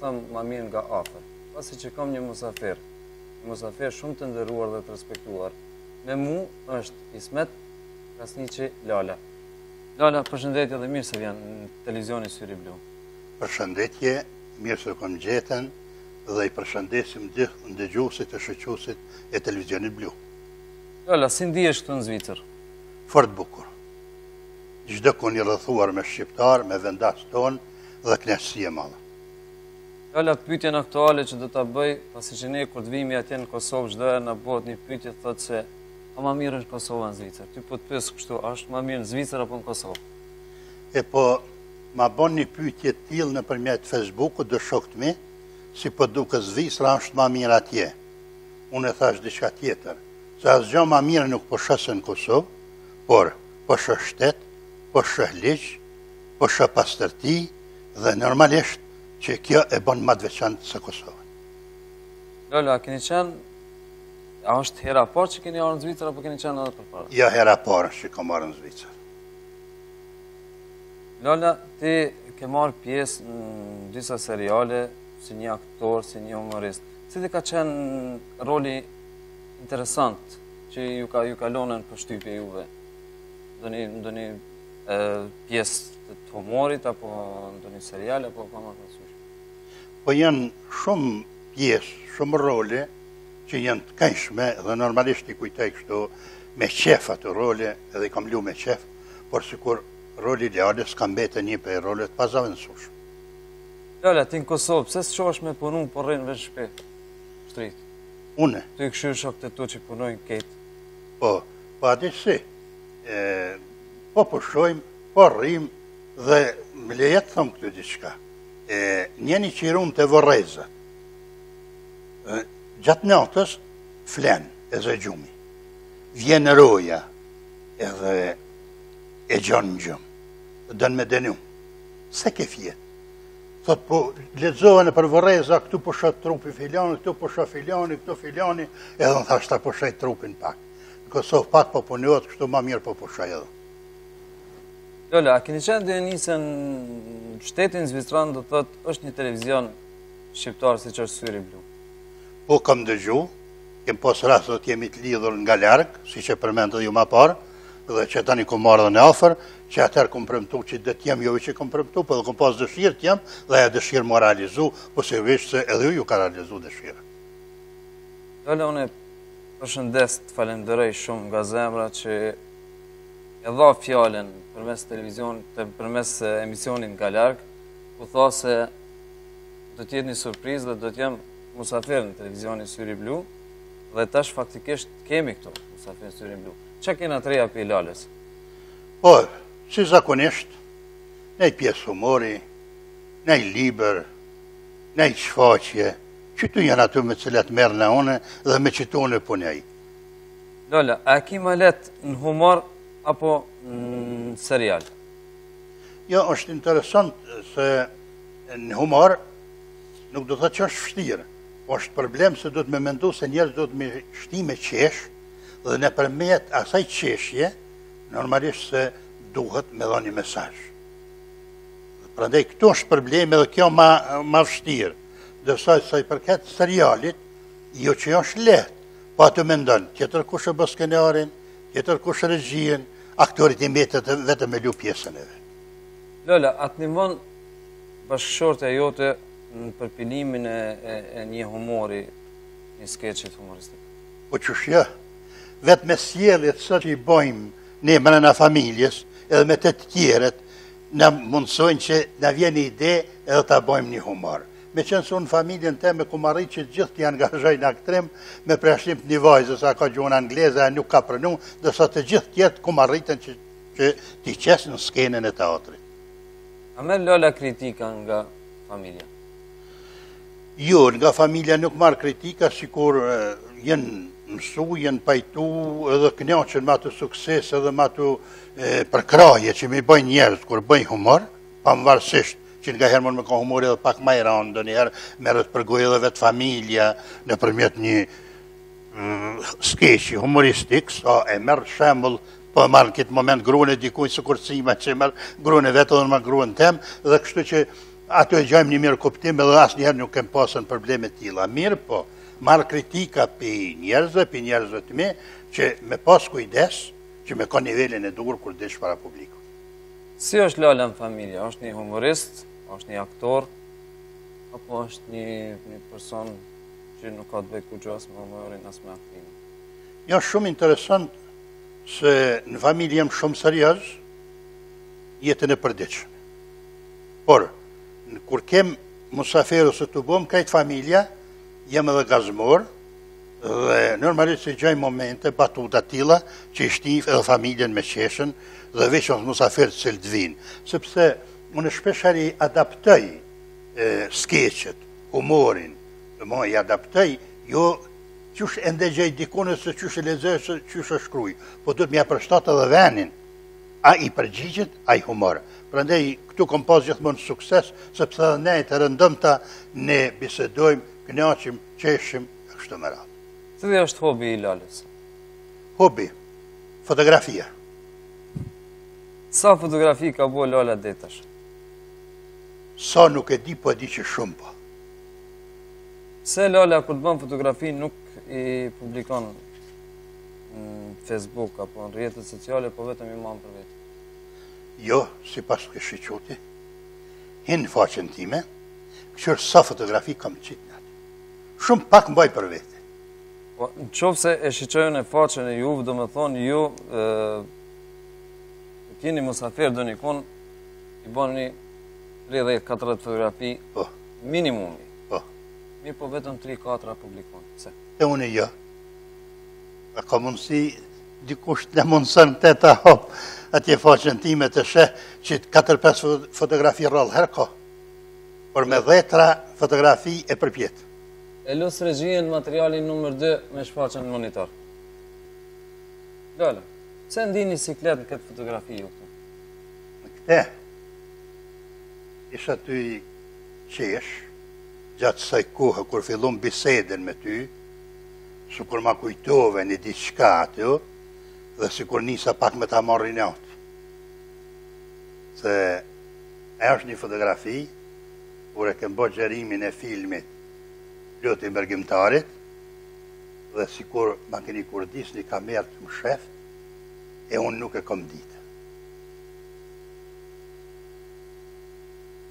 themi ma mirë nga afër, pasi që kam një musafir, një musafir shumë të nderuar dhe të respektuar, me mu është Ismet Krasniqi Lola. Lola, përshëndetje dhe mirë se vjen në televizioni Syri Blu. Përshëndetje, mirë se u kom gjetën dhe i përshëndesim gjithë ndëgjusit e shikusit e televizionit Blu. Lola, si ndihesh këtu në Zvicër? Fort bukur. Çdokun i rrethuar me shqiptar, me vendas tonë, dhe knaqësi e madhe. Lola, pyetjen aktuale që do ta bëj, pasi që ne kur të vijmë atje në Kosovë çdo herë na bëhet një pyetje thotë se a ma mirë n'Kosovë a në Zvicër. Ty po të pyes kështu, a është më mirë në Zvicër apo në Kosovë? E po ma bën një pyetje të tillë nëpërmjet Facebook-ut do shokët mi, si po duket Zvicra është më mirë atje. Unë e thash diçka tjetër, se asgjë më mirë nuk po shoh se në Kosovë, por po shoh shtet, po shoh ligj, po shoh pastërti dhe normalisht që kjo e bën ma të veçantë se Kosovën. Lola, a keni qenë, a është hera parë që keni ardhë në Zvicër, apo keni qenë edhe përpara? Jo, hera parë që kam ardhë në Zvicër. Lola, ti ke marrë pjesë në disa seriale, si një aktor, si një humorist. Cili ka qenë roli interesant që ju ka ju ka lanën përshtypje juve? Ndonjë, ndonjë pjesë të humorit, apo në ndonjë serial, apo pa më të syshë? Po janë shumë pjesë, shumë role, që janë të këndshme dhe normalisht i kujtoj kështu me qef ato role edhe i kam lu me qef, por sikur roli i Lolës ka mbetë një prej roleve t'pazavendsushme. Lola, ti në Kosovë, pse s'çohesh me punu por po rrin në shpi? Shtrirë. Une. Ti ke shumë shok të tu që punojnë këtu. Po, po ati si. po pushojmë, po rrim dhe më lejo të thom këtu diçka. E, njeni shkon te vorrezat, gjatë natës flen e zë gjumi. Vjen roja edhe e gjen në gjumë. Don me dënu. Pse ke fjetë? Thot po lexova nëpër vorreza këtu pushon trupi filani, këtu pushon filani, këtu filani, edhe thashë ta pushoj trupin pak. Në Kosovë pak po punohet, kështu ma mirë po pushoj edhe. Lola, a keni qenë në dijeni se në shtetin zviceran dmth është një televizion shqiptar siç është Syri Blu? Po kam dëgju, kem pas rast dhe të jemi të lidhur nga larg, siç e përmendët dhe ju ma parë, dhe që tani kom ardhë dhe nga afër, që atëherë kom premtu që dhe të jem jo që kom premtu, po dhe kom pas dëshirë të jem, dhe dëshira m'u realizu, po besoj se edhe juve ju ka realizu dëshira. Lola, unë Përshëndetje, të falenderoj shumë nga zemra që e dha fjalën përmes televizionit, përmes emisionit nga larg, u tha se do të jetë një surprizë dhe do të jem musafir në televizionin Syri Blu dhe tash faktikisht të kemi këtu musafir në Syri Blu. Çka kena të reja për Lalës? Po, si zakonisht, naj pjesë humori, naj libër, naj shfaqje, Qëto janë ato me cilat merrna une dhe me qëto une punoj. Lala, a e ki ma lehtë në humor apo në serial? Jo, është interesant se në humor nuk do të thotë që është vështirë, po është problem se duhet me mendu se njerëz duhet me shti me qesh dhe nëpërmjet asaj qeshje, normalisht se duhet me dhon ni mesazh. Prandaj, këtu është problemi dhe kjo ma vështirë. Ndërsa sa i përket serialit, jo që është lehtë, po atë e mendon, tjetër kush, e bon skenarin tjetër kush, regjinë, aktorit i metet vetëm me lu pjesën e vet. Lala, a të ndihmon bashkëshortja jote në përpilimin e, e, e një humori, një skeçi humoristik? Po qysh jo, vetëm me sjelljet që i bojmë ne mrena familjes, edhe me të tjerët, Na mundësojnë që na vjen ide edhe ta bëjmë një humor. Meqenëse unë familjen teme kom arrit që gjithë t'i angazhoj në aktrim, me përjashtim të një vajzë, se e ka gjuhën angleze, e nuk ka pranu, ndërsa të gjithë tjerët kom arritën që t'i qes në skenën e teatrit. A merr Lala kritika nga familja? Jo, nga familja nuk marr kritika, sikur jenë mësu, jenë pajtu edhe knaqen me atë sukses edhe me atë përkrahje që ma bëjnë njerëz, kur bëj humor, pamvarësisht, që nganjëherë mund me kan humori edhe pak ma i randë, ndonjëherë merret për goje edhe vetë familja nëpërmjet një skeçi humoristik, se e merr shembull, po e marr në këtë moment gruen e dikujt, sikurse ma që e merr gruen e vet edhe në ma gruen tem, dhe kështu që Aty e gjajmë një mirëkuptim edhe asnjëherë nuk kem pasën probleme të tilla. Mirëpo, marr kritika pi njerëzve, pi njerëzve të mi, që me pas kujdes, që me kan nivelin e duhur kur dilsh para publikut. Si është Lala në familje? është një humorist? është një aktor? Apo është një, një person që nuk ka të bëjë kurgjë as me humorin as me aktrimin? Jo, është shumë interesant se në familje jam shumë serioz, në jetën e përditshme. Por, kur kem musafir ose t'u bon krejt familja, jam edhe gazmor, dhe normalisht se gjoj momente, batuta të tilla, që i shtij edhe familjen me qesh, dhe veçmas musafirët cilët vijnë. Sepse, unë shpeshherë i adaptoj skeqet, humorin, dhe mo i adaptoj, jo qysh e ndëgjoj dikon ose qysh e lexoj ose qysh e shkruj, po duhet me ia përshtat edhe venin. A i përgjigjet, ai humor. Prandaj këtu kam pas gjithmonë sukses, sepse edhe në të rëndomta ne bisedojmë, kënaqim, qeshim e kështu me radhë. Cili është hobi i Lalës? Hobi, fotografia. Sa fotografi ka bo Lala deri tash? Sa nuk e di, po e di që shumë po. Se Lala kur të bën fotografi nuk i publikon në Facebook apo në rrjetet sociale, po vetëm i man për vete. Jo, s'i paske shiqu ti, hin në faqen time, kqyr sa fotografi kam qitë. Shumë pak mbaj për vete. Po, në qoftë se e shiqojmë faqen e juve, do me thonë, ju e kini musafir donjikënd, i bëni një 30-40 fotografi po. minimumi. Po. Mi po vetëm 3-4 publikon. Se? E unë i jo. A ka mundësi dikush të na mundëson të ta hap atje faqen time të sheh që 4-5 fotografi rrallëherë ka por me dhjetëra fotografi e përpjet e lus regjinë materialin numër 2 me shfaqen në monitor Lala, pse ndiheni në siklet në këtë fotografi ju këtu? Në këtë isha tu qesh gjatë kësaj kohë kur fillun bisedën me ty Sikur ma kujtove një diçka aty, dhe sikur nisa pak me ta marr inat. Se e është një fotografi, kur e kem bërë xhirimin e filmit, Loti i mërgimtarit, dhe sikur ma keni kurdisë një kamerë të mshehtë, e unë nuk e kom ditë.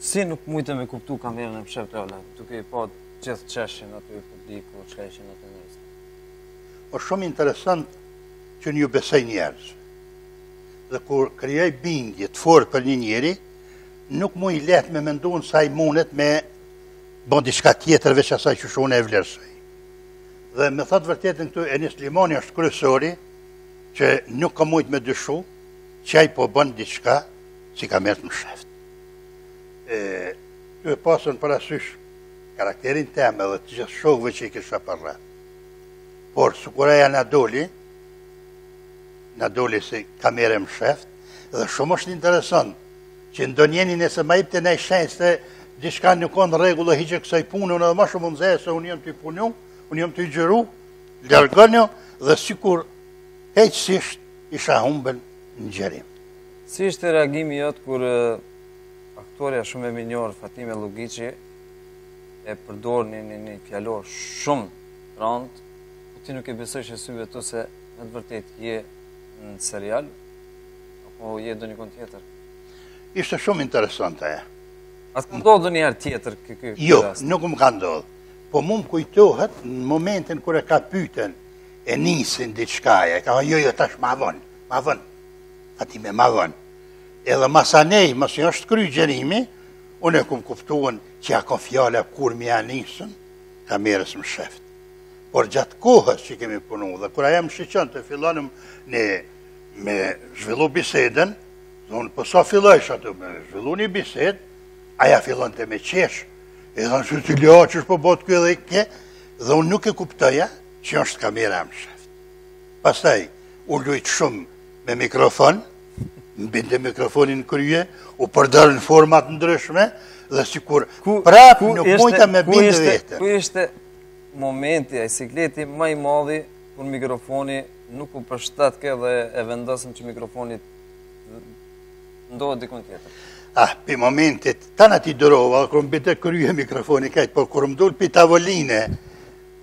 Si nuk mujtë me kuptu kamerën e mshehtë, Lala, duke i po Gjithë qeshin aty publiku qeshin aty në Instagram. Është shumë interesant që unë ju besoj njerëzve. Dhe kur krijoj bindje të fortë për një njeri, nuk muj lehtë me mendu se ai mundet me bo diçka tjetër veç asaj qysh unë e vlerësoj. Dhe me thënë të vërtetën këtu Enis Limoni është kryesori që nuk kam mujt me dyshu që ai po bën diçka si kamerë e mshehtë. E, tu e pasë parasysh Karakterin tem edhe të gjithë shokëve që i kisha përreth. Por, sikur ajo na doli, na doli si kamerë e msheft, dhe shumë është interesant, që ndonjëni nëse ma ipte naj shenjë se diçka nuk kon n'rregull dhe hiqë kësaj punë, unë edhe ma shumë më nxejsha se unë jom tu punu, unë jom tu xhiru, largonu dhe sikur hiçsisht isha humbun në xhirim. Si ishte reagimi jot kur Aktorja shumë e mirënjohur, Fatime Logiqi, e përdor një një një fjalor shumë t'randë, po ti nuk i besojshe syve tu se në të vërtetë je në serial, apo je dikun tjetër. Ishte shumë interesante. A të ka ndodhë ndonjëherë tjetër këtë këtë këtë? Jo, nuk më ka ndodhë. Po mu më kujtohet në momentin kur e ka pyten e nisin diçka ajo, e ka jo, jo, tash ma vonë, ma vonë, Fatime, ma vonë. Edhe masanej, masi është kry xhirimi, unë e kum kuptu që a ka fjala kur me ja nisën kamerës msheft. Por gjatë kohës që kemi punu dhe kur ajo m'shiqonte fillonim me zhvillu bisedën, dhe unë posa po fillojsha me zhvillu një bisedë, ajo fillonte me qesh, edhe unë thojsha çka është po bon kjo dreq, dhe unë nuk e kuptoja që është kamera e msheft. Pastaj, u lujtë shumë me mikrofon, Ma binte mikrofonin në krye, u përdor në forma të ndryshme, dhe sikur prapë nuk mujta me bindë veten. Ku ishte momenti, ai sikleti ma i madhi, kur mikrofoni nuk u përshtatke dhe e vendosëm që mikrofoni ndrrohet dikun tjetër? Ah, prej momentit, tana t'i durova, kur më binte n'krye mikrofonin krejt, por kur më dul prej tavoline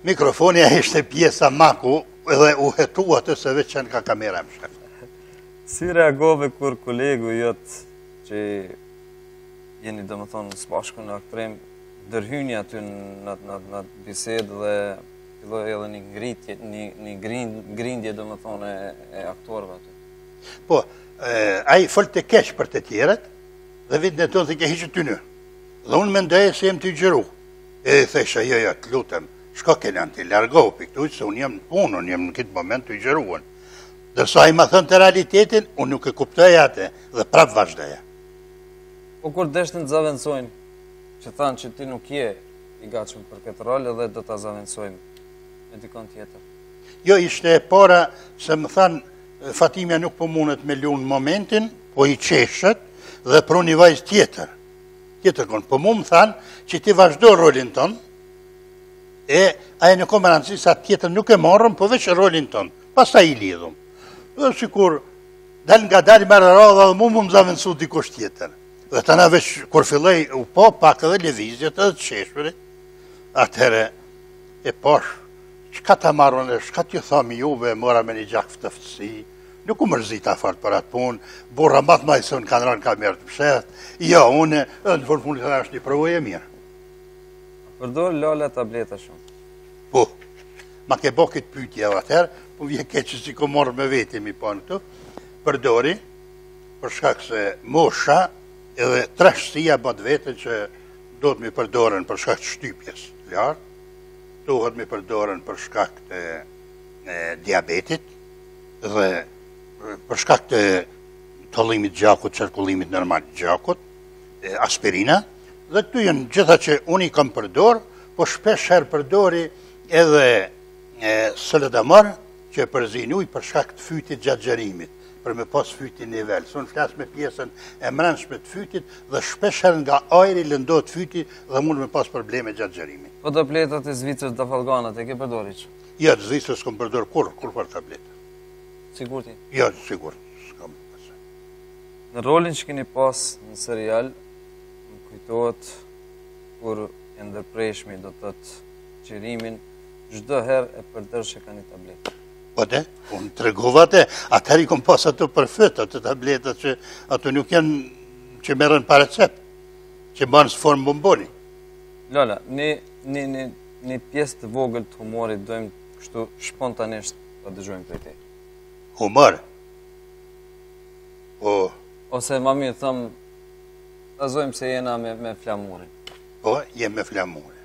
mikrofoni, ajo ishte pjesa ma ku, edhe u hetu aty se veç qenka kamera e msheftë. Si reagove kur kolegu jot që jeni domethonë së bashku në aktrim, ndërhyni aty në atë bisedë dhe filloj edhe një ngritje, një grindje domethonë e aktorëve aty. Po, ai folte keq për të tjerët dhe veten e tentonte me e heq aty. Dhe unë mendoja se jem tu xhiru. E i thesha, jo, jo, të lutem, shko kah n'anë, largohu prej këtu, se unë jam në punë, unë jam në këtë moment tu xhiru. Ndërsa ai ma thënte realitetin, unë nuk e kuptoja atë dhe prap vazhdoja. Po kur deshtën të të zavendsojnë, që thanë që ti nuk je i gatshëm për këtë rol dhe do ta zavendsojmë me dikënd tjetër. Jo, ishte e para se më thanë Fatimja nuk po mundet me lujt momentin, po i qeshet dhe prunë një vajzë tjetër. Tjetërkon, po mu më thanë që ti vazhdo rolin ton, e ajo nuk ka rëndësi se tjetër nuk e marrim, po veç rolin ton. Pastaj i lidhëm. Dhe sikur dalngadal m'erdh radha edhe mu me më zavendësu dikush tjetër. Dhe tani veç, kur filloj, u po pak edhe lëvizjet edhe të qeshurit, atëhere e pash, çka ta marr une çka t'ju tham juve, mora me një gjakftohtësi, nuk u mërzita fort për atë punë, burra ma të mdhaj se unë kanë ra në kamerë të fshehtë, jo, une, edhe në fund fundit është një përvojë e mirë. Përdor Lala tableta shumë? Po. ma ke bo këtë pytje edhe atëherë, po vjen keq s'i kom marrë me vete me i pa këtu, përdori, për shkak se mosha edhe trashësia ban t'veten që duhet me përdorën për shkak të shtypjes lartë, duhet me përdorën për shkak të diabetit dhe për shkak të t'hollimit gjakut, qarkullimit normal gjakut, aspirina, dhe këtu janë gjitha që unë i kam përdor, po shpesh herë përdori Edhe Sëlëdamar që e përzin n'ujë për shkak të fytit gjatë xhirimit, për me pas fytin nivel. Se unë flas me pjesën e mrendshme të fytit dhe shpesh herë nga ajri lëndohet fyti dhe mund me pas probleme gjatë xhirimit. Po tabletat e Zvicrës Dafalganët i ke përdor hiç? Jo, të Zvicrës s'kam përdor kurrë, kurrfarë tablete. Sigurt je? Jo, sigurt. S'kam pasur. Në rolin që keni pas në serial, më kujtohet kur e ndërprejshmi do të thotë xhirimin, çdo herë e përdorshe ka një tabletë. Po de, unë të tregova, atëherë i kom pas ato për fyt, ato tabletët që ato nuk janë që merren pa recept, që banë si formë bomboni. Lala, një pjesë të vogël të humorit dojmë kështu shpontanisht të dëgjojmë për ti. Humor? Po... Ose ma mirë them, të zojmë se jena me Flamurin. Po, jemi me Flamurin.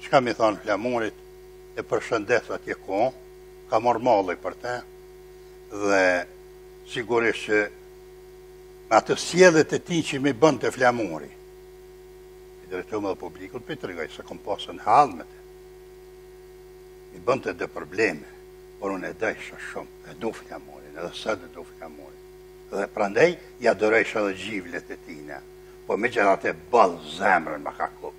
Çka me i thanë Flamurit, e përshëndes atje ku ka marrë malli për te, dhe sigurisht që me ato sjelljet e tij që m'i bënte Flamuri, i drejtohem edhe publikut po i tregoj, se kom pasën hall me te. M'i bënte do probleme, por unë e dojsha shumë, e du Flamurin, edhe sot e du Flamurin. Dhe prandej, ja durojsha edhe xhivlet e tina, po megjithatë valla zemrën ma ka këput.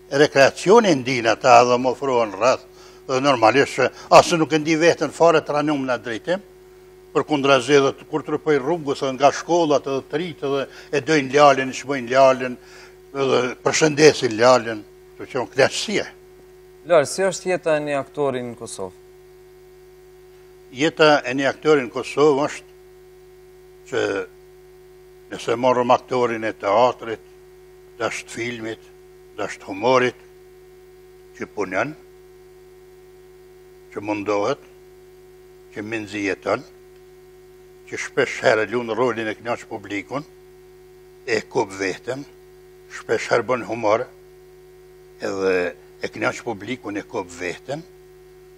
Rekreacionin e ndin ata edhe më ofrohen rreth dhe normalisht që as nuk e ndi veten fare të ranun n'atë drejtim, përkundrazi edhe kur trupoj rrugës dhe nga shkollat dhe të rritë dhe e dojnë Lalën, e çmojnë Lalën dhe përshëndesin Lalën, është një knaqësi. Lalë, si është jeta e një aktorin në Kosovë? Jeta e një aktori në Kosovë është që nëse marrim aktorin e teatrit, dashtë filmit, Dashtë humorit që punon, që mundohet, që mënxi jeton, që shpesh herë lun rolin, e kënaq publikun, e kop veten, shpesh herë bon humor, edhe e kënaq publikun e kop veten,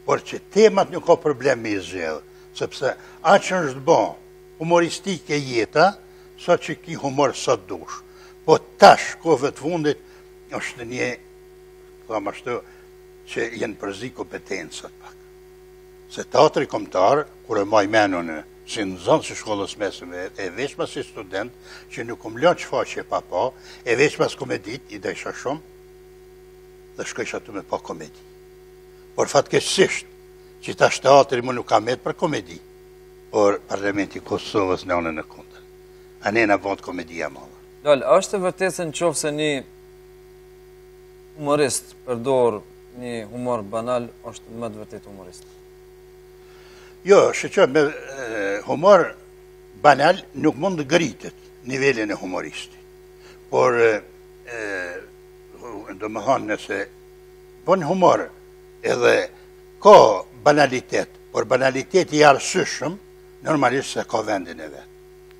por që temat nuk ka problem me i zgjedh, sepse aq është bo, humoristike jeta, sa që ki humor sa të dush. Po tash, kohëve të fundit, është një, thom ashtu, që janë përzi kompetencat pak. Se teatri kombtar, kur e maj men unë, si nxanës i shkollës mesme, e veçmas si student, që nuk kom lon çfaqje pa pa, e veçmas komeditë i dojsha shumë, dhe shkojsha aty me pa komedi. Por fatkeqësisht, që tash teatri mo nuk ka met për komedi. por parlamenti i Kosovës në anën e kundërt, atje na bohet komedia e madhe. Lole, a është e vërtetë se në qoftë se një humorist përdor një humor banal është me të vërtetë humorist? Jo, shiqo, me humor banal nuk mund të ngritet nivelin e humoristit. Por, domethonë nëse bon humor edhe ka banalitet, por banaliteti i arsyshëm, normalisht se ka vendin e vet.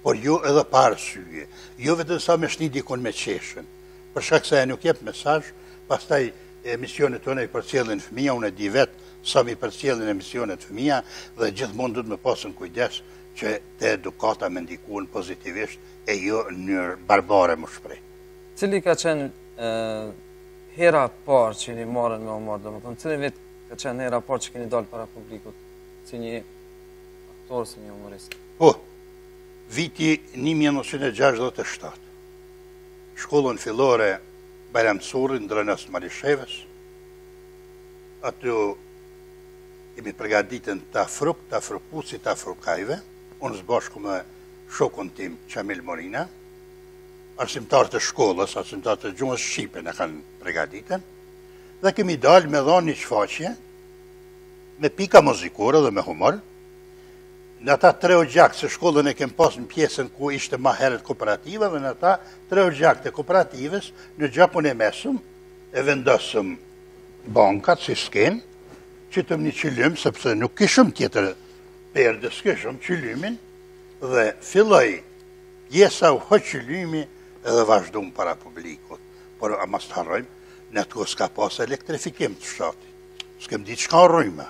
Por jo edhe pa arsye, jo vetëm sa me shti dikun me qeshën, për shkak se e nuk jep mesazh, pastaj emisionet tona i përcjellin fëmija, unë e di vetë sa m'i përcjellin emisionet fëmija dhe gjithmonë duhet me pasën kujdes që te edukata me ndikuen pozitivisht e jo në mënyrë barbare m'u shpreh. Cili ka qenë hera e parë që jeni marrë me humor, domethënë, cilin vit ka qenë hera e parë që keni dalë para publikut, si një aktor, si një humorist? Po, viti 1967, në shkollën fillore Bajram Curri, n'Drenoc të Malishevës, aty kemi përgaditën Tafë Rrukë, Tafë Kusurit, Tafë Rrukajve, unë s'bashku me shokun tim, Qamil Morina, arsimtarët e shkollës, arsimtarët e gjuhës shqipe na kanë pregaditën, dhe kemi dalë me dhanë një çfaqje, me pika muzikore dhe me humor, në ata tre oxhakë, se shkollën e kem pas në pjesën ku ishte ma herët kooperativa, dhe në ata tre oxhakët e kooperativës, në oxhakun e mesëm, e vendosëm bankat, si skenë, qitëm një qylym, sepse nuk kishëm tjetër perde, s'kishëm, qylymin, dhe filloj Pjesa u hoq qilimi edhe vazhdum para publikut, por ama mos të harrojmë, n'atë kohë s'ka pas elektrifikim të fshatit, s'kem ditë qka rrujme,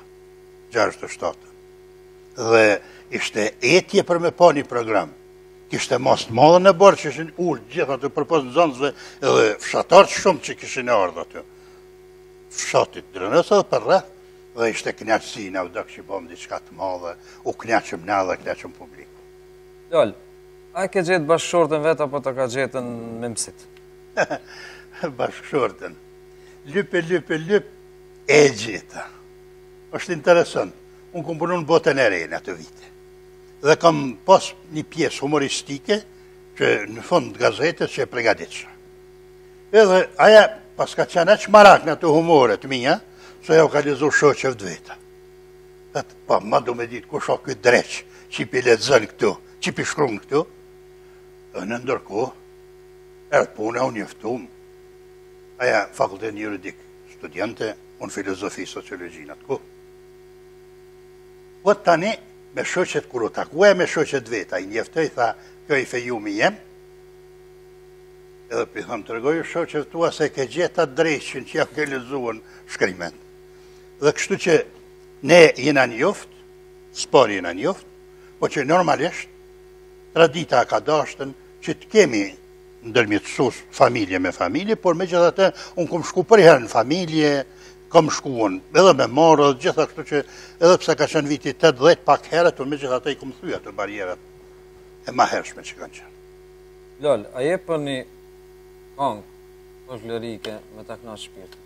gjashtë e shtatë. Dhe ishte etje për me pa ni program, kishte masë të madhe në oborr që ishin ulë gjithë aty përpos nxanësve edhe fshatarë shumë që kishin ardhë aty. Fshatit drënës edhe përreth, dhe ishte knaqësi na u dok që i bom diçka të madhe, u knaqëm ne edhe knaqëm publikun. Lal, a e ke gjetë bashkëshorten vetë apo ta ka gjetë në mend msiti? Bashkëshorten. Lyp e lyp e lyp e gjeta. Është interesant. Unë kam punuar në botën e re në ato vite. Dhe kam pas një pjesë humoristike që në fund të gazetës që e pregaditësha. Edhe ajo paska qenë aq marak në ato humoret e mia, sa jau ka lezu shoqeve t'veta. Thotë, pa, po, more du me ditë kush o ky dreq, qi pi lexon këtu, qi pi shkrun këtu. Dhe në ndërkohë, erdh puna u njoftum, ajo fakultetin juridik, studente, unë filozofi, sociologji n'atë kohë. Po tani, me shoqet kur u takua me shoqet veta, i njoftoi tha, ky o i fejumi jem, edhe po i thom tregoju shoqeve tua se ke gjetë dreqin që ia ke lexu shkrimet. Dhe kështu që ne jena njoft, s'po jena njoft, po që normalisht tradita e ka dashtë që të kemi ndërmjetësues familje me familje, por megjithatë unë kom shku përiherë në familje, kom shku unë edhe me marrë e t'gjitha kështu që edhe pse ka qenë viti 80 pak herët, unë megjithatë i kom thy ato barrierat e mahershme që kanë qenë. Lal, a je për një kangë folklorike me ta knaq shpirtin?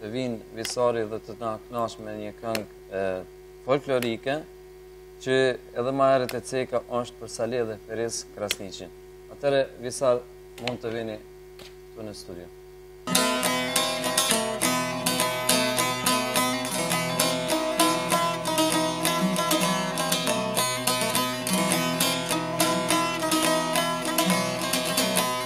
të vijë Visari dhe të na kënaqë me një këngë folklorike, që edhe ma herët e ceka është për Sali dhe Feriz Krasniqin. Atëherë, Visar mund të vini ktu në studio.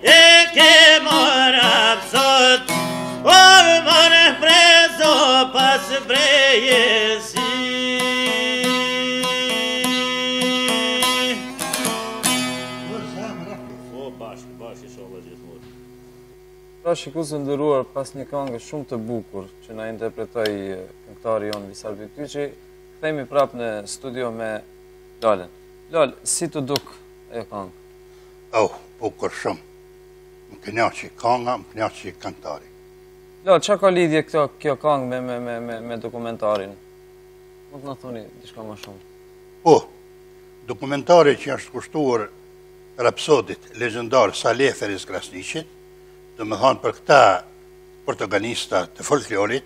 E ke marë absot, o marë prezo pas brejesi. O bashkë, bashkë, shala gjithmonë. Pra shikues të nderuar pas një kangë shumë të bukur që na interpretoi këngëtari jonë Visar Bytyçi, kthehemi prap në studio me Lalën. Lal, si t'u duk kjo kangë? Oh, bukur shumë. Më kënaqi kanga, më kënaqi kantari. Jo, çka ka lidhje këto kjo kangë me me me me me dokumentarin? Mund të na thoni diçka më shumë. Po. Dokumentari që është kushtuar rapsodit legjendar Salih Feriz Krasniqit, domethënë për këta protagonista të folklorit,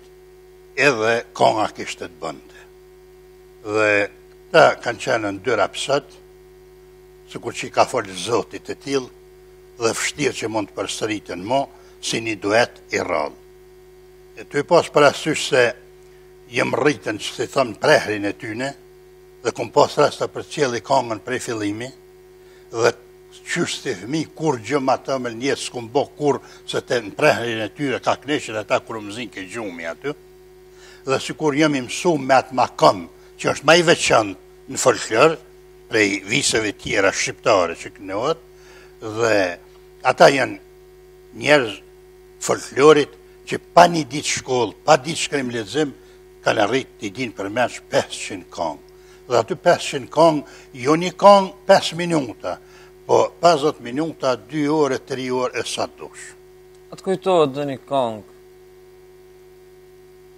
edhe konga kishte të bënte. Dhe këta kanë qenë dy rapsodë, Sikur që i ka fol Zoti të tillë, dhe vështirë që mund të përsëriten mo, si një duet i rrallë. E tu pas parasysh se jom rritën që si thom n'prehrin e tyne dhe kum pas rast ta përcjelli kongën prej fillimi dhe qysh si fëmi kurgjo ma të lezet s'kum bo kurrë se te n' prehrin e tyre ka kneshet e ta kur më zinke gjumi aty dhe sikur jom i mësu me atë makom që është ma i veçant në folklor prej viseve tjera shqiptare që kënohet dhe ata janë njerëz të folklorit që pa një ditë shkollë, pa ditë shkrim-lexim, kanë arrit t'i dinë përmensh 500 kong. Dhe aty 500 kong, jo një kong 5 minuta, po 50 minuta, 2 ore, 3 ore, e sa të dush. A të kujtohet ndonjë kong?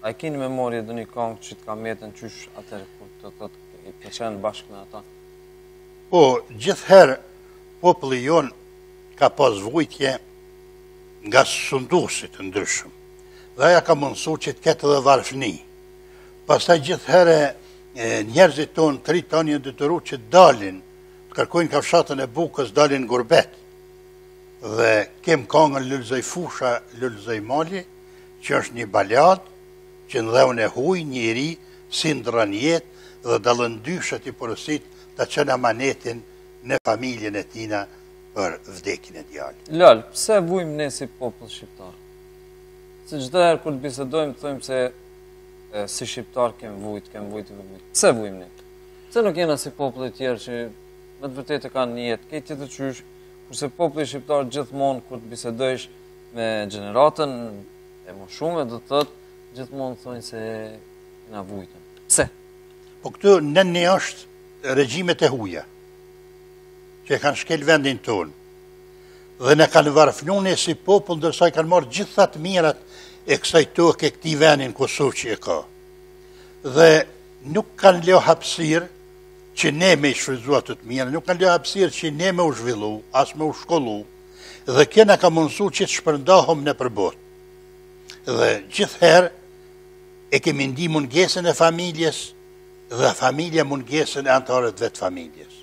A e kini n'memorje ndonjë kong që të ka metën qysh atëherë kur të të të Ke qenë bashkë me ata. Po, gjithëherë populli jonë ka pas vujtje nga sundusit të ndryshëm. Dhe aja ka mundësu që të ketë edhe varfni. Pastaj gjithëherë njerëzit tonë, të rinjtë tanë janë detyru që dalin, të kërkojnë kafshatën e bukës, dalin gurbet. Dhe kem kongën Lulëzoj Fusha, Lulëzoj Mali, që është një baladë, që në dheun e huaj një i ri ndrron jetë dhe dallëndyshet i porosit ta çon amanetin në familjen e tina për vdekjen e djalit. Lal, pse vujmë ne si popull shqiptar? Se çdo herë kur të bisedojmë thojmë se si shqiptar kem vujt, kem vujt kem vujt. Pse vujmë ne? Pse nuk jena si popujt tjerë që me të vërtetë e kanë një jetë krejt tjetërqysh, kurse populli shqiptar gjithmonë kur të bisedojsh me gjeneratën e moshume do të thotë gjithmonë thonë se kena vujtën. Pse? Po këtu në ne është regjimet e huja, që e kanë shkel vendin tonë, dhe na kanë varfnu ne si popull, ndërsa i kanë marrë gjitha t'mirat e kësaj toke e këtij venit Kosovë që e ka. Dhe nuk kanë lon hapsirë që ne me i shfrytzu ato të mira, nuk kanë lon hapsirë që ne me u zhvillu, as me u shkollu, dhe kjo na ka mundësu që të shpërndahem nëpër botë. Dhe gjithëherë e kemi ndi mungesën e familjes dhe familja mungesën e anëtarëve t'familjes.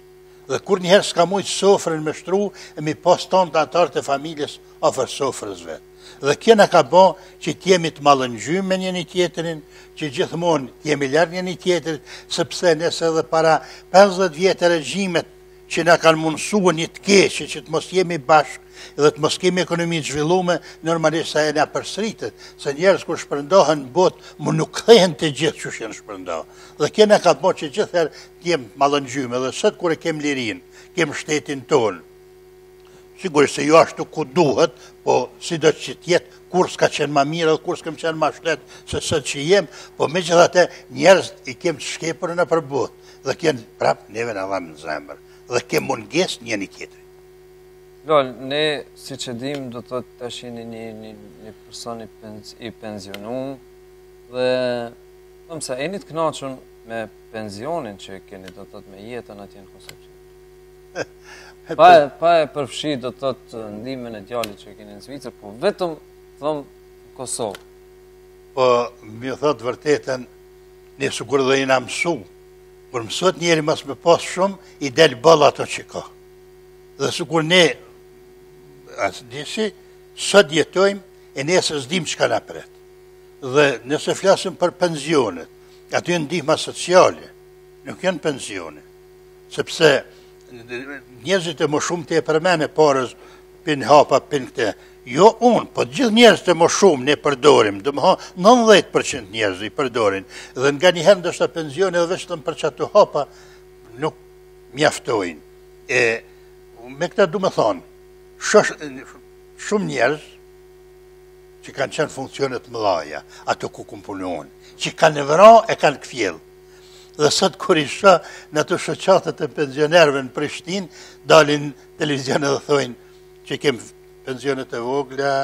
Dhe kurrnjëherë s'ka mujtë sofrën me shtru, e me i pas tonë anëtarët e familjes ofër sofrës vet. Dhe kjo na ka bo që t'jemi të mallëngjym me njëni-tjetrin, që gjithmonë t'jemi larg njëni-tjetrit, sepse nëse edhe para 50 vjete regjimet, që na kanë mundësua një t'keqe që të mos jemi bashkë dhe të mos kemi ekonomi të zhvillume, normalisht sot na përsëritet, se njerëz kur shpërndahen në botë, më nuk kthehen të gjithë qysh jen shpërnda. Dhe kjo na ka bo që gjithëherë të jemi t'mallëngjyme, dhe sot kur e kem lirinë, kem shtetin tonë, sigurisht se jo ashtu si duhet, po sido që t'jetë, kurrë s'ka qenë ma mirë dhe kurrë s'kem qenë ma shtet, se sot që jem, po megjithatë njerëzit i kem të shkepur nëpër botë. dhe kjo prap neve na dhamb në zemër dhe kem mungesë njëni-tjetri. Jo, ne siç e dimë domethënë tash jeni një, një, një person i pensionum dhe hm sa jeni të knaqun me pensionin që keni domethënë me jetën atje në Kosovë që. Pa, pa e përfshi domethënë ndihmën e djalit që keni në Zvicër, po vetëm thom Kosovë. Po, me thën t'vërtetën, Ne sikur edhe jena mësu, kur mësohet njeri mos me pas shumë, i del ballë ato që ka. Dhe sikur ne, asdisi, sot jetojmë, e nesër s'dimë çka na pret. Dhe nëse flasim për penzionet, ato jen ndihma sociale, nuk janë penzione, sepse Njerëzit e moshum tepër me barëra, pin hapa, pin këte. Jo unë, po t'gjithë njerëzit e moshum ne përdorim, domethënë 90% njerëzit i përdorin, dhe nganjëherë ndoshta penzioni edhe veç thom për qato hapa, nuk mjaftojnë. E, me këta du me thonë, shumë njerëz që kanë qenë n'funksione t'mdhaja, ato ku kun punu, që kanë evra e kanë thellë, Dhe sot kur i shoh n'ato shoqatat e penzionerve në Prishtinë, dalin n'televizion dhe thojnë që i kemë penzionet e vogla,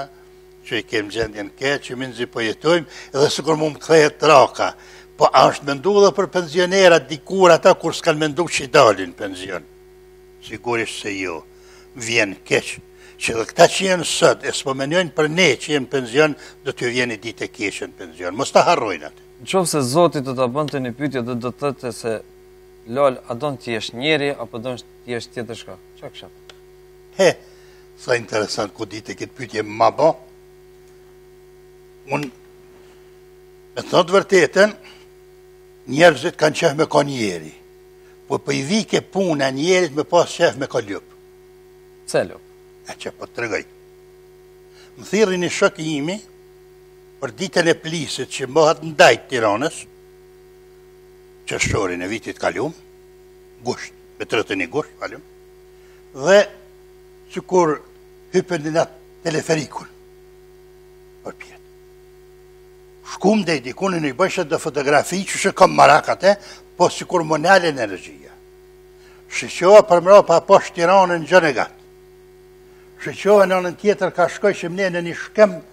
që i kemë gjendjen keq, që mezi po jetojmë, dhe sikur mu m'kthehet traka. Po a është mendu edhe për penzionerat dikur ata kur s'kanë mendu që dalin n'penzion? Sigurisht se jo, vjen keq që edhe këta që jenë sot, e s'po menjojnë për ne që jemi n'penzion, do t'ju vjen i ditë e keqe n'penzion. Mos ta harrojnë atë. Në qoftë se Zoti do ta bënte një pytje dhe do të thonte se Lol, a don të jesh njeri apo don të jesh tjetër shka? Çka kisha thënë? He, sa interesant ku dite këtë pytje me ba. Unë me të thanë të vërtetën, njerëzit kanë qef me kanë njeri. Po por po i vike puna e njerit me pas qef me kanë lopë. Pse lopë? E që po të tregoj. Më thiri një shok i imi, për ditën e plisit që mbahet në Dajt të Tiranës, qershorin e vitit kalum, gusht, me të tretin gusht, kalum, dhe sikur hypëm n'atë teleferikun, përpjetë. Shkum dej dikun e i bojshe do fotografi që shumë i kom merak ato, po sikur m'u nal energjia. Shiqova përmrapa poshtë Tiranën gjanë e gatë. Shiqova n'anën tjetër kah shikoj qe m'në një shkam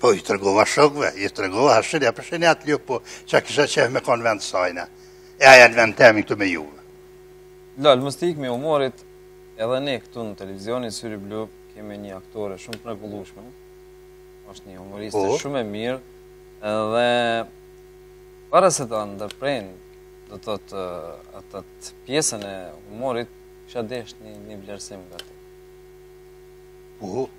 Po, i tregova shokve, i tregova ha, shihe, a po sheni atë lopë, po, që kisha qef me konë n'vend të sajna, e ajo në vend temin këtu me juve. Lol, mos t'ikim humorit, edhe ne këtu në televizionin Syri Blu, kemi një aktore shumë pregullushme, është një humoriste po. shumë e mirë, dhe para se ta ndërprejmë, do të thotë pjesën e humorit, kisha dashtë një, një vlerësim nga ti. Po,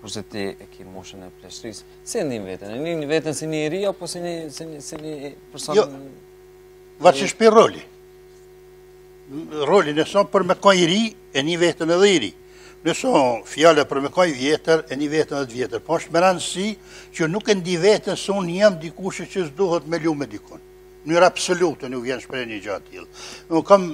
Kurse ti e ki moshën e pleqnisë. Si e ndin vetën? E ndin vetën si një i ri, apo si një, si një, si një person... Jo, varet çka shpie roli. Roli nëse o për me kanë i ri, e ni vetën edhe i ri. Nëse o fjala për me kanë i vjetër, e ni vetën edhe vjetër. Po është me rëndësi që nuk e ndi vetën se unë jam dikush e që s'duhet me lu me dikon. N'mnyrë absolute nuk vjen n'shprehje një gja e tillë. Nuk kam...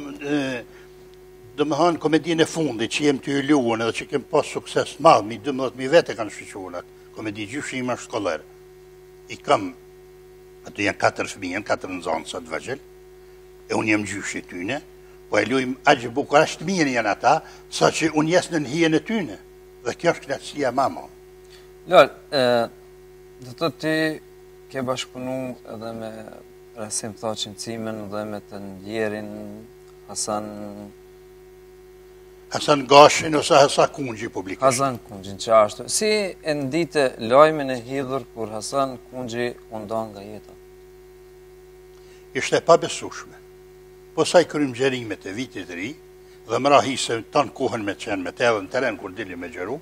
Domethënë komedinë e fundit që jem tu e lujt edhe që kem pas sukses të madh, mi 12.000 vetë e kanë shiqu atë. Komedi gjyshi im është shkoller. I kam aty janë katër fëmijë, janë katër nxanësa të vëgjël. E unë jam gjyshi i tyne, po e luajm aq bukur, aq të mirë janë ata, saqë unë jes në hijen e tyne. Dhe kjo është kënaqësia më e madhe. Lol, ë do të thotë ti ke bashkëpunu edhe me Rasim Thaqin Cimën dhe me të ndjerin Hasan Hasan Gashin ose Hasan Kungji publikisht. Hasan Kungji qashtu. Si e ndite lajmin e hidhur kur Hasan Kungji u nda nga jeta? Ishte e pabesueshme. Posa i krym xhirimet e vitit të ri dhe më ra hise tanë kohën me qenë me të edhe në teren kur dilnim me xhiru,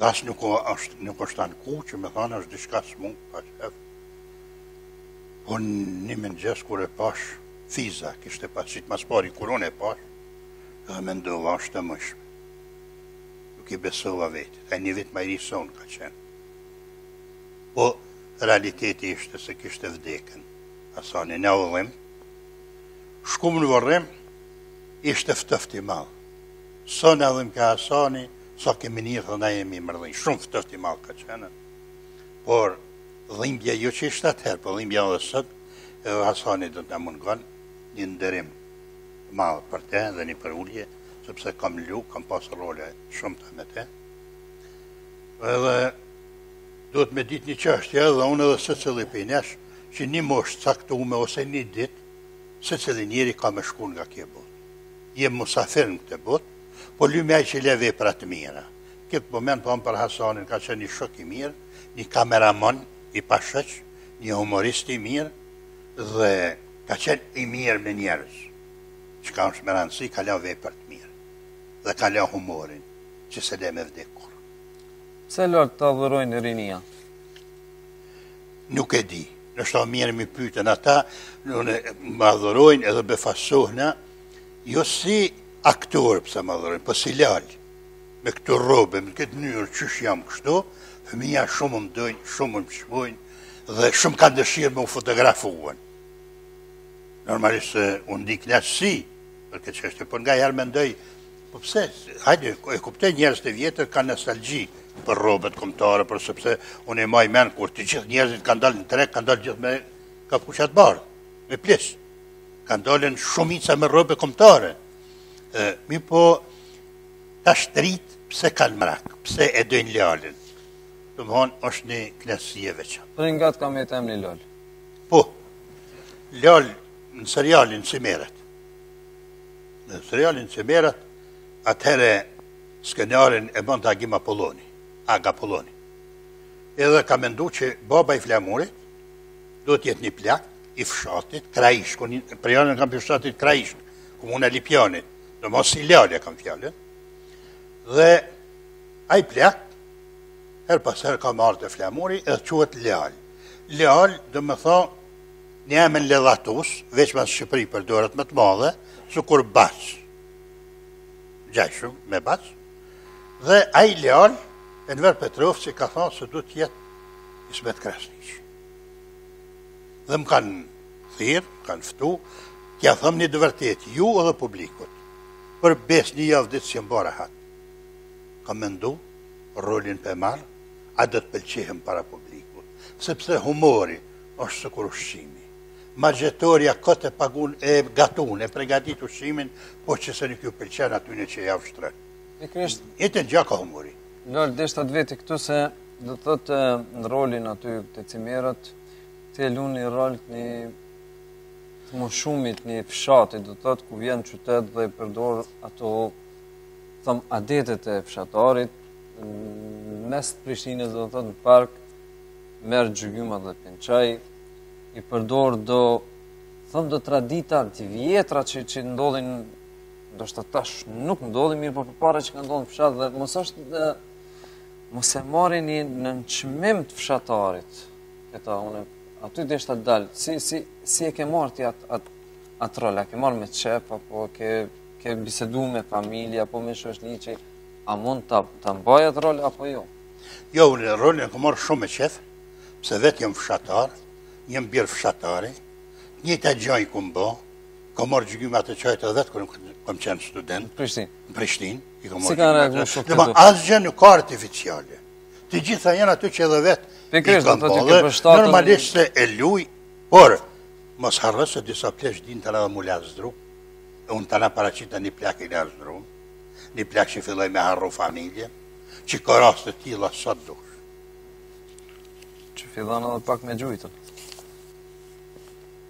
dhe as nuk është nuk është t'anku që me thanë është diçka smutë pa qef. Po një mëngjes kur e pashë Veza kishte pas. Së pari kur unë e pash dhe mendova a është e mujshme. Nuk i besova vetit, ai një vit ma i ri se unë ka qenë. Po, realiteti ishte se kishte vdekën. Hasani, na u ulëm, shkum në vorrim, ishte ftoft i madh. Sa na u dhimbke Hasani, sa kemi ni edhe na jemi mërdhi. Shumë ftoft i madh ka qenë. Por, Dhimbja jo që ishte atëherë, po dhimbja edhe sot, edhe Hasani do të na mungon, një nderim të madh për te dhe një përulje, sepse kam lu, kam pas role të shumta me te. Edhe duhet me ditë një çështje edhe unë edhe secili prej nesh, që një moshë të caktume ose një ditë, secili njeri ka me shku nga kjo botë. Jem musafir në këtë botë, po lum ai që le vepra të mira. Këtë moment, po them për Hasanin, ka qenë një shok i mirë, një kameraman i pashoq, një humorist i mirë dhe ka qenë i mirë me njerëz. Çka është me rëndësi, ka lënë vepër të mirë dhe ka lënë humorin që s'e le me vdek kurrë. Pse lal të adhurojnë rinia? Nuk e di. Është mirë me i pyetën ata, më adhurojnë edhe befasohna, jo si aktor pse më adhurojnë, po si lal. me këto rrobe, me këtë mënyrë qysh jam kështu, fëmija shumë më dojnë, shumë më çmojnë, dhe shumë kanë dëshirë me u fotografuën. Normalisht se unë ndi knaqësi, për këtë çështje, por nganjëherë mendoj, po pse, hajde, e kuptoj njerëzit e vjetër kanë nostalgji për rrobet kombëtare, por sepse unë e maj men, kur të gjithë njerëzit kanë dalë në treg, kanë dalë gjithë me kapuça të bardhë, me plis. Kanë dalën shumica me rrobet kombëtare, Mirëpo, tash të ritë pse kanë merak, pse e dojnë lalin. Domethonë, është një knaqësi e veçantë. Po nga të ka mbetë emni lal? Po, lal në serialin Çimerat. Në serialin Çimerat, atëhere skenarin e bënte Ag Apolloni. Ag Apolloni. Edhe ka mendu që baba i Flamurit, duhet të jetë një plak i fshatit Krajishtë, prej nga jam, prej fshatit Krajishtë, Komuna e Lipjanit, domethanë si lali e kam fjalën, dhe ai plak, her pas her ka me ardh te Flamuri, edhe quhet lal. Lal, domethanë, një emën ledhatus, veçmas Shqipëri përdoret me të madhe, sikur bac, ngjajshëm me bac, dhe ai lal, Enver Petrovci ka thonë se duhet të jetë Ismet Krasniqi. dhe më kanë thirrë, më kanë ftu, t'ja them një të vërtetë, ju edhe publikut, për besë një javë ditë s'jam ba rahat. Kam mendu, rolin po e marr, a do të pëlqehem para publikut, sepse humori është sikur ushqimi. Magjetorja kot e pagun e gatun, e pregatit ushqimin, po qe se nuk ju pëlqen atyne që jav shtron. Njëjtën gja ka humori. Lol deshta të veti këtu se do të thotë në rolin aty te Cimerët ti e lun rolin e një të moshumit një fshatit do të thotë ku vjen qytet dhe i përdor ato thom adetet e fshatarit në mes të Prishtinës do të thotë në park merr gjygymat dhe pin çaj i përdor do thom do tradita të vjetra që, që ndodhin Ndoshta tash nuk ndodhin, mirëpo përpara që ka ndodhë në fshat dhe mos është dhe mos e marrin në nënçmim të fshatarit. Këta, unë, aty deshta dal, si, si, si e ke marrë ti atë at, at rol, a ke marrë me qef, apo ke, ke bisedu me familje, apo me shoqni që a mund ta, ta mbaj atë rol, apo jo? Jo, unë rolin e kam marrë shumë me qef, se vetë jam fshatar, jam bir fshatari, të njëjtën gja kom bo, Kam marrë gjygymat e çajit edhe vetë kur kom qenë student. Në Prishtinë. Në Prishtinë. I kam marrë gjygymat. Dhe ma asgjë nuk ka artificiale. Të gjitha janë ato që edhe vetë. Në kërështë, ato të ke përshtatë. Normalisht se e luj, por, mos harro se disa pleq dinë edhe mu llazdru. E unë të na paraqita një plak i llazdrun. Një plak që filloj me harru familje. Që ka raste të tilla sa të dush. Që fillon edhe pak me gjujtë.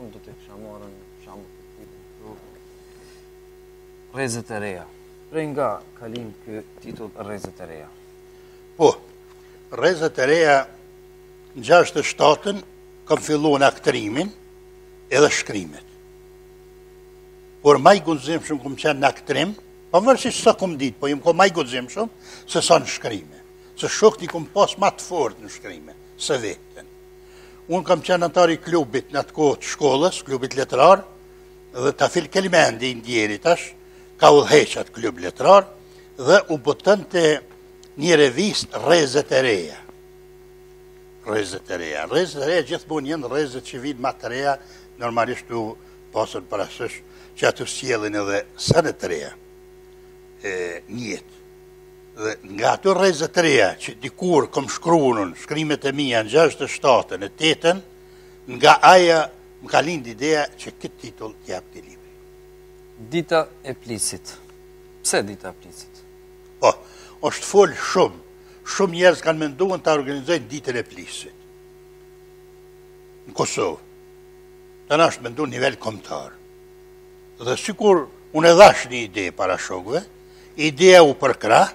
Unë do të kisha marrë një shembull të tillë këtu rrezet e reja. Prej nga ka lind ky titull rrezet e reja? Po, rrezet e reja në gjashtëdhetë e shtatën kam fillu në aktrimin edhe shkrimet. Por ma i guximshëm kom qenë në aktrim, pavarësisht sa kom ditë, po jom kon ma i guximshëm, sesa në shkrime. Se shokët i kom pas ma të fortë në shkrime, se veten. Unë kam qenë anëtar i klubit në atë kohë të shkollës, klubit letrar, dhe Tafil Kelmendi i ndjeri tash, ka udhëheqë atë klub letrar, dhe u botonte një revistë Rrezet e Reja. Rrezet e Reja. Rrezet e Reja gjithmonë janë rrezet që vijnë ma të reja, normalisht u pasën parasysh që ato sjellin edhe sene të reja në jetë. Dhe nga ato rreze të reja që dikur kom shkru në shkrimet e mija në 6 e 7 e në 8 nga aja më ka lind ideja që këtë titull t'ia jap te libri. Dita e plisit. Pse dita e plisit? Po, është fol shumë. Shumë njerëz kanë mendun ta organizojnë ditën e plisit. Në Kosovë. Tana është mendu nivel komtar. Dhe sikur unë e dhashë një ide para shokve, Ideja u përkrah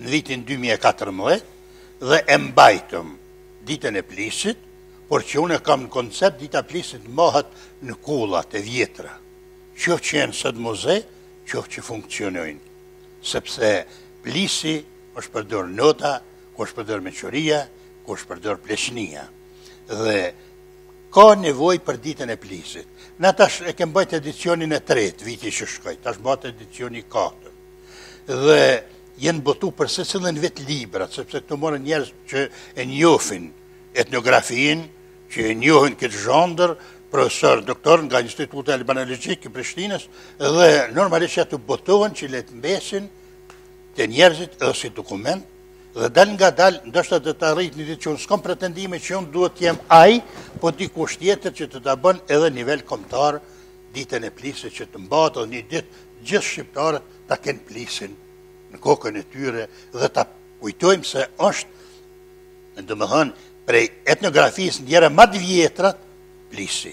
në vitin dy mijë e katërmbëdhjetë dhe e mbajtëm Ditën e Plisit, por që unë e kam në koncept Dita e Plisit mbahet në kullat e vjetra, qoftë që janë sot muze, qoftë që funksionojnë, sepse Plisi është përdor n'oda, ku është përdor mençuria, ku është përdor pleqnia. Dhe Ka nevojë për ditën e plisit. Na tash e kem mbajt edicionin e tretë viti që shkoj, tash mbahet edicioni i katërt. Dhe jenë botu për secilin vit libra, sepse këtu marrin njerëz që e njofin etnografinë, që e njohin këtë zhanër, profesor, doktor nga Instituti Albanologjik i Prishtinës, dhe normalisht që ato botohen që le të mbesin te njerëzit edhe si dokument, Dhe dal nga dal, ndoshta do të arrit një ditë që unë s'kom pretendime që unë duhet t'jem aj, po dikush tjetër që do t'a bën edhe nivel komtar ditën e plisit që të mbahet dhe një ditë gjithë shqiptarët t'a kenë plisin në kokën e tyre dhe t'a kujtojmë se është, domethënë, prej etnografisë njëra ma të vjetrat, plisi.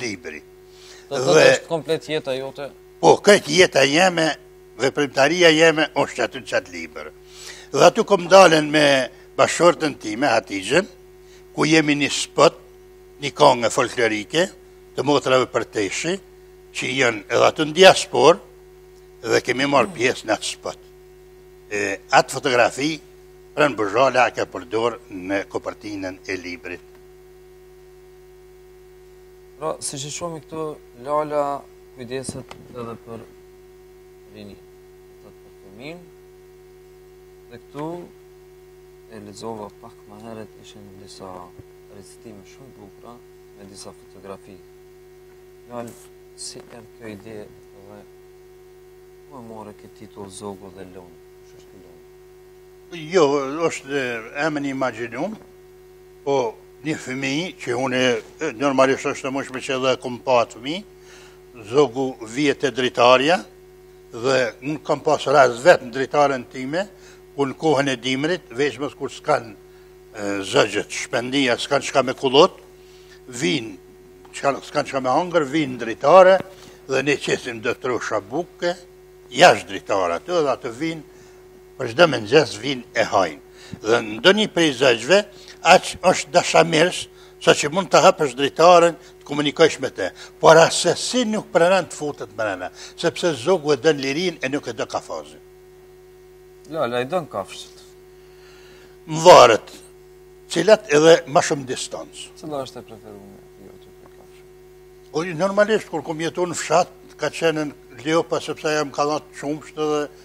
libri. Dhe të dhe... është komplet jeta jote? Po, këtu jeta jeme, veprimtaria jeme, është aty në qatë libër. Dhe aty kom dalen me bashkshorten time, Hatixhen, ku jemi një spot, një kongë folklorike, të motrave Përteshi, që janë edhe aty në diaspor, dhe kemi marrë pjesë në atë spot. E, atë fotografi, Pren Buzhala e ka përdor në kopertinën e librit. Pra, siç e shohim këtu, Lala kujdeset edhe për rini, dhe për fëminë, dhe këtu e lexova pak më heret ishin disa recitime shumë të bukra, me disa fotografi. Lala, si erdh kjo ide, dhe ku e more këtë titull Zogu dhe Lonë, kush është Lonë? Jo, është emën i imagjinum, Po, një fëmi që unë normalisht është e mundshme që edhe kom pa te fëmijë, zogu vjen te dritarja, dhe unë kam pas rast vetë në dritaren time, kur në kohën e dimrit, veçmas kur s'kan zogjtë, shpendia, s'kan çka me kullot, vinë, s'kan çka me hangër, vinë në dritare, dhe ne qesim do trosha buke, jashtë dritare aty, dhe ato vinë, Për çdo mëngjes vijnë e hajnë. Dhe ndonjë prej zogjve aq është dashamirës sa që mund ta hapësh dritaren të komunikojsh me të, por asesi nuk pranon të futet mrena, sepse zogu e don lirinë e nuk e do kafazin. Lala, i don kafshët. Më varët, cilat edhe ma shumë distancë. Cila është e preferume? Jo, o, normalisht, kur kom jetu në fshat, ka qenë lopa, sepse jam ka ha qumësht dhe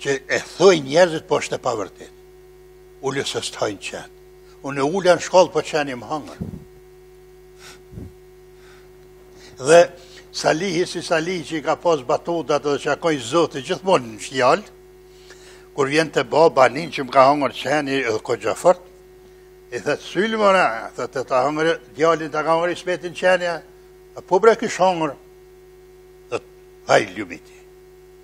që e thojnë njerëzit po është e pavërtetë. Ulu se s'të hanë qentë. Unë u ula në shkallë po qeni më hangër. Dhe Salihi si Salihi që i ka pas batutat dhe që a konë i zoti gjithmonë në fjalë, kur vjen te baba im që më ka hangër qeni edhe ko Xhaferit, i thotë Sylë më në, thotë ta ka hangër djalin, ta ka hangër Ismetin qeni a, a po bre kishë hangër, thotë hajt lum ti.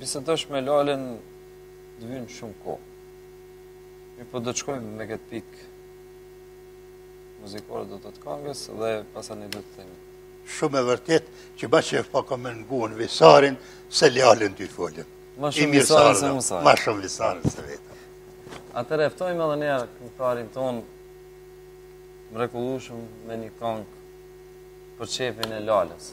Bisedosh me Lalën të vyn shumë kohë. Ne po do të shkojmë në këtë pikë muzikore do të të kongës dhe pasa një do të themi. Shumë e vërtet që ba qef pak me nguë Visarin se Lalën tu i fol. Ma shumë Visarin se Musën. Ma shumë Visarin se veten. Atëherë ftojmë edhe një herë këngëtarin tonë të mrekullueshëm me një kongë për qefin e Lalës.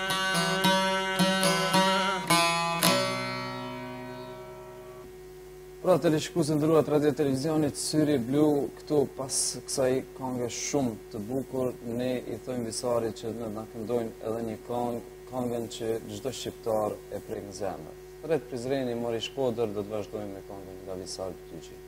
Pra teleshikues të nderuar të radio televizionit Syri Blu këtu pas kësaj kange shumë të bukur ne i thojmë Visarit që të na këndojë edhe një kang kangen që çdo shqiptar e prek në zemër Rreth Prizreni mori Shkodër do të vazhdojmë me kangen nga Visari të të gjithë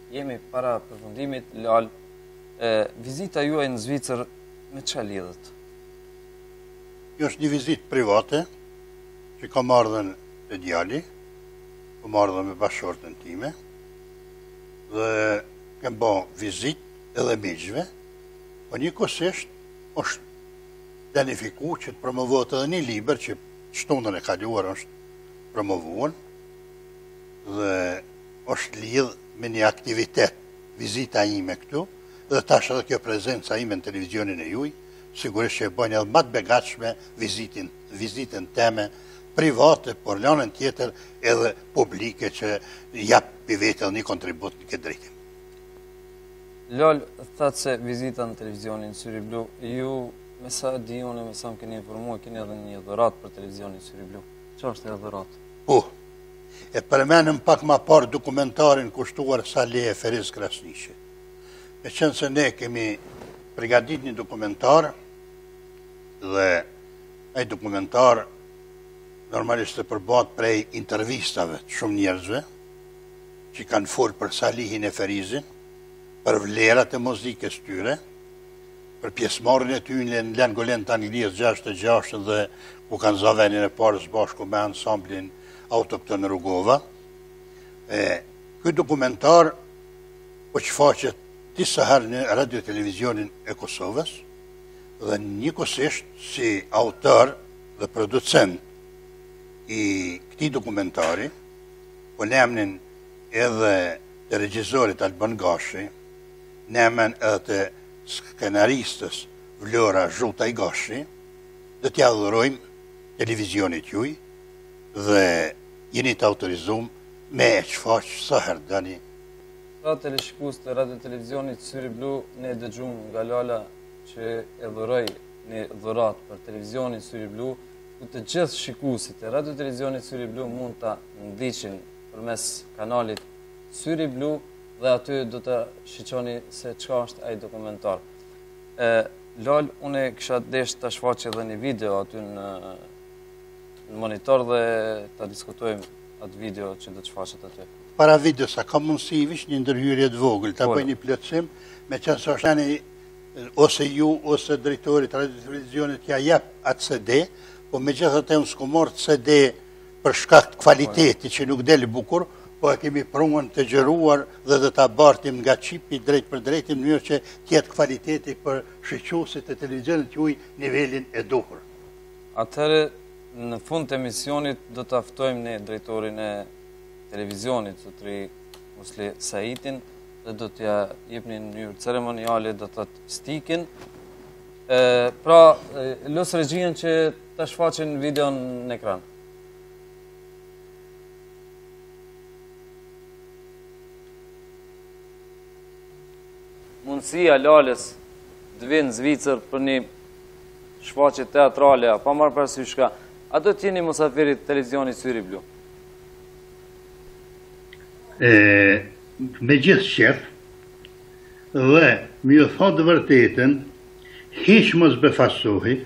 Jemi para përfundimit, Lal. Vizita juaj në Zvicër me çka lidhet? Kjo është një vizitë private që kam ardhë te djali, kam ardhë me bashkëshorten time dhe kam bo vizitë edhe miqve, po njëkohësisht është planifiku që të promovohet edhe një libër që shtunën e kaluar është promovuar dhe është lidhë me një aktivitet, vizita ime këtu, dhe tash edhe kjo prezenca ime në televizionin e juj, sigurisht që e bëjnë edhe ma të begatshme vizitën teme private, por n'anën tjetër edhe publike që jap prej vetes edhe një kontribut në këtë drejtim. Lal, thatë se vizita në televizionin Syri Blu, ju me sa di unë, me sa më keni informu, e keni edhe një dhuratë për televizionin Syri Blu. Çka është ajo dhuratë? Po, E përmenëm pak ma parë dokumentarin kushtuar Sali e Feriz Krasniqi. Meqenëse ne kemi përgatit një dokumentar dhe ai dokumentar normalisht është i përbamë prej intervistave të shumë njerëzve që kanë folë për Salihin e Ferizin, për vlerat e muzikës së tyre, për pjesëmarrjen e tyne në Langolen të Anglisë 66 dhe ku kanë zanë venin e parë së bashku me ansamblin Autokton Rugova. E, ky dokumentar po çfaqet disa herë në Radiotelevizionin e Kosovës dhe njëkohësisht si autor dhe producent i këtij dokumentari, po në emën edhe të regjizorit Alban Gashi, në emën edhe të skenaristes Vlora Zhutaj Gashi, do t'ia dhurojmë televizionit tuj, dhe jeni të autorizum me e çfaq sa her doni. Pra të nderuar shikues të radiotelevizionit syri blu ne dëgjum nga Lala që e dhuroi një dhuratë për televizionin syri blu ku të gjithë shikuesit e radiotelevizionit syri blu mund ta ndiqin përmes kanalit syri blu dhe aty do të shiqoni se çka është ai dokumentar e Lalë unë kisha dasht të shfaqet edhe një video aty në në monitor dhe të diskutojmë atë video që do të shfaqet aty. Para videos, a ka mundësi veç një ndërhyrje të vogël, ta bëj një plotësim, meqenëse është thënë ose ju, ose drejtorit të radiotelevizionit, t'ia jap atë CD, po megjithatë ne s'kem marrë CD për shkak të kvalitetit që nuk del bukur, po e kemi pru të xhiruar dhe do ta bartim nga çipi drejtpërdrejt në mënyrë që të jetë kvaliteti për shiquesit e televizionit tuj në nivelin e duhur. Atëherë në fund të emisionit do ta ftojmë ne drejtorin e televizionit, zotëri Musli Saitin dhe do t'ia jepni në mënyrë ceremoniale domethënë stikin. E, pra, lus regjinë që ta shfaqin video në ekran. Mundësia e Lalës të vijë në Zvicër për një shfaqje teatrale, pa marrë parasysh çka. A do të jeni musafir i televizionit Syri Blu? E, me gjithë qef, dhe me ju thanë të vërtetën, hiç mos befasohni,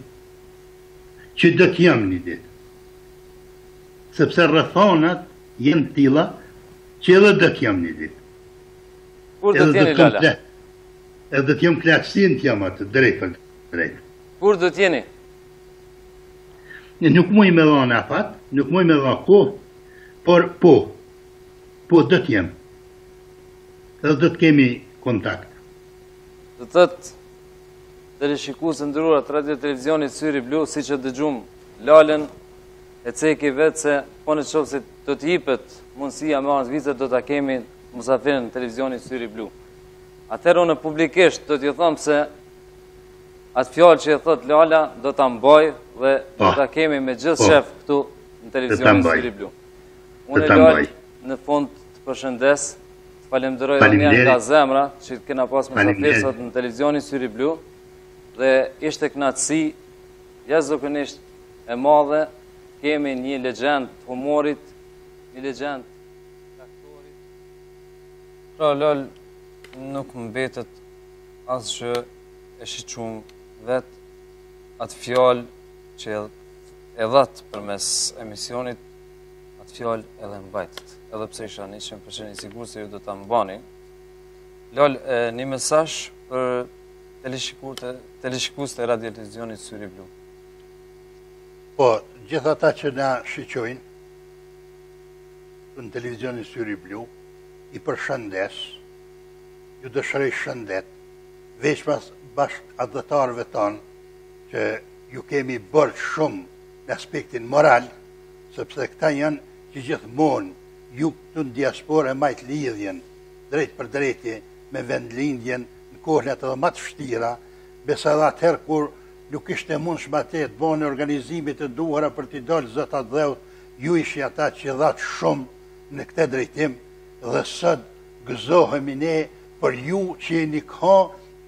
që do të jam një ditë. Sepse rrethonat janë të tilla, që edhe do të jam një ditë. Kur do të jeni Lala? Edhe do të jam plaksin të them të drejtën. drejt. Kur do të jeni? Ne nuk muj me dhanë afat, nuk muj me dhanë kohë, por po, po do të jem. Dhe do të kemi kontakt. Do të thotë, teleshikues të nderuar të radio televizionit Syri Blu, siç e dëgjum Lalën, e ceki vetë se po në qoftë se do të jipet mundësia me ardhë n'Zvicër, do ta kemi musafir në televizionin Syri Blu. Atëherë unë publikisht do t'ju them se Atë fjalë që e thotë Lala do ta mbaj dhe po. do ta kemi me gjithë po. qejf këtu në televizionin Syri Blu. Unë Lalë në fund të përshëndes, të falemderoj edhe një nga zemra që të kena pas musafir sot në televizionin Syri Blu dhe ishte kënaqësi jashtëzakonisht e madhe kemi një legjendë të humorit, një legjendë të aktorit. Pra Lalë nuk mbetet Asgjë e shiqum vet atë fjalë që e dhatë përmes emisionit, atë fjalë edhe e mbajtët. Edhe pse isha njëqind për qind i sigurt se ju do ta mbani. Lalë, një mesazh për teleshikuesit e radio televizionit Syri Blu. Po, gjithë ata që na shiqojnë, në televizionin Syri Blu, i përshëndes, Ju dëshiroj shëndet, veçmas bashkëatdhetarëve tanë që ju kemi borxh shumë në aspektin moral, sepse këta janë që gjithmonë ju këtu në diasporë e majtë lidhjen drejtpërdrejti me vendlindjen në kohnat edhe ma të vështira, besa edhe atëherë kur nuk ishte e mundshme atje të bëhen organizimet e duhura për t'i dalë zot atdheut, ju ishit ata që dhatë shumë në këtë drejtim dhe sot, Gëzohemi ne për ju që jeni këha,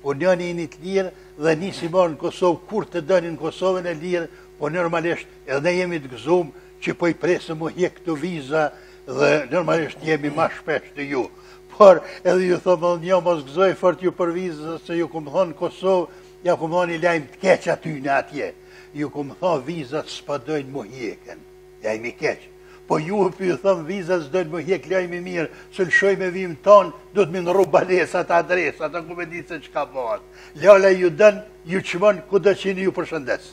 punoni jeni të lirë dhe nisni me ardh në Kosovë kur të doni në Kosovën e lirë, po normalisht edhe ne jemi të gëzum që po i presim m'u hjek këto viza dhe normalisht jemi ma shpesh te ju. Por edhe ju thom edhe një mos u gëzoni fort ju për viza se ju kom thonë në Kosovë, jau kom dhonë ni lajm të keq atyne atje. Ju kom thonë vizat s'po dojnë m'u hjeken. Lajm i keq. Po juve po ju thom vizat s'dojnë m'u hjek lajm i mirë se lshohmi vimë tonë duhet m'i ndrru banesat adresat a ku me ditë se çka bëhet. Lala ju don ju çmon kudo që jeni ju përshëndes.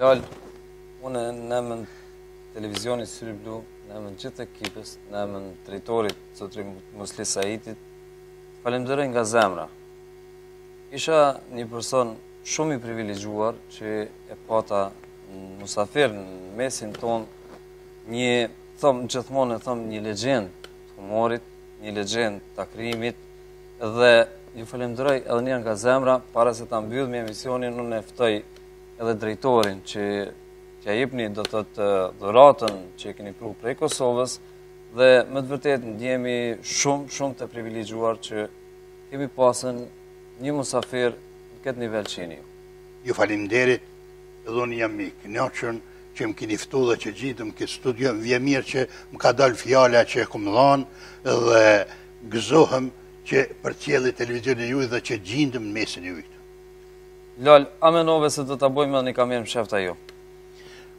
Lalë, unë në emën televizionit Syri Blu, në emën gjithë ekipës, në emën drejtorit zotri Musli Saitit, falemderoj nga zemra. Isha një person Shumë i privilegjuar që e pata musafir në mesin tonë një, thom gjithmonë e thom një legjendë të humorit, një legjendë të aktrimit dhe ju falënderoj edhe një herë nga zemra para se ta mbyllim emisionin unë e ftoj edhe drejtorin që t'ia jepni do të dhuratën që e keni pru prej Kosovës dhe me të vërtetë ndjehemi shumë, shumë të privilegjuar që kemi pasur Një musafir në këtë nivel që jeni ju. Ju faleminderit edhe unë jam i kënaqur që më keni ftu dhe që gjindem në këtë studio, më vjen mirë që më ka dalë fjala që e kom dhanë dhe gëzohem që përcjelli televizionin e juj dhe që gjindem në mesin e juj këtu. Lalë, a menove se do ta bojmë një kamerë mshefta ju?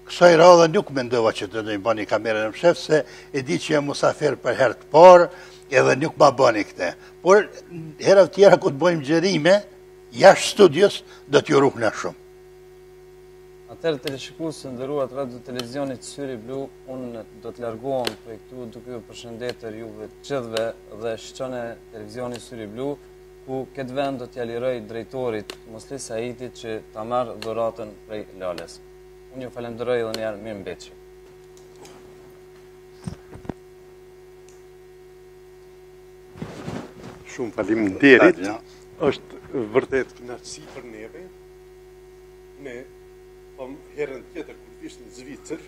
Kësaj radhe nuk mendova që do t'ma bani kamerën e mshehtë, se e di që jam musafir për herë të parë, edhe nuk ma bani këtë. Por, herët tjera kur të bojmë xhirime, jashtë studios, do t'ju ruhna shumë. Atëherë teleshikues të nderuar të radio televizionit Syri Blu, unë do të largohem prej këtu duke ju përshëndetur juve të gjithve dhe shiqone televizionin Syri Blu, ku këtë vend do t'ia liroj drejtorit Musli Saidit që ta marrë dhuratën prej Lales. Unë ju falënderoj edhe njëherë mirë mbeç. Shumë faleminderit, është vërtet kënaqësi për neve, mirëpo herën tjetër kur vish në Zvicër,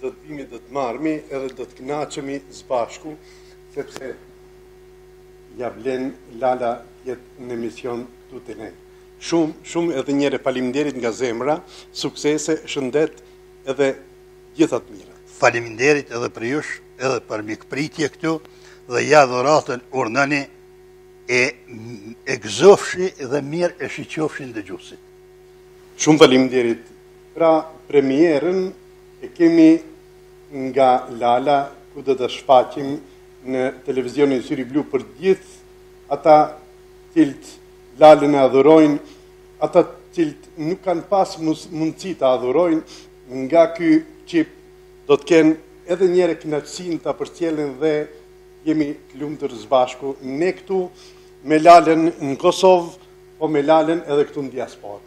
do të vimi, do të marrmi edhe do të kënaqemi së bashku, sepse Ia vlen Lala të jetë në emision këtu te ne. Shumë, shumë edhe njëherë faleminderit nga zemra, suksese, shëndet edhe gjithë të mirat. Faleminderit edhe për juve, edhe për mikpritje këtu, dhe ja dhuratën urdhnoni e, e gëzofshi dhe mirë e shiqofshin dëgjuesit. Shumë faleminderit. Pra, premierën e kemi nga Lala, ku do ta shfaqim në televizionin Syri Blu për gjithë ata të cilët Lalën e adhurojnë, ata të cilët nuk kanë pas mundësi ta adhurojnë, nga ky çip do të kenë edhe njëherë knaqësinë ta përcjellin dhe jemi të lumtur së bashku ne këtu me Lalën në Kosovë, po me Lalën edhe këtu në diasporë.